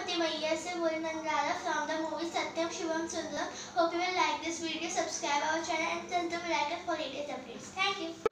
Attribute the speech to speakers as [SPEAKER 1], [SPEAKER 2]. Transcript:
[SPEAKER 1] Satyamaya Nandara from the movie Satyam Shivam Sundaram. Hope you will like this video, subscribe our channel and turn the bell icon for latest updates. Thank you.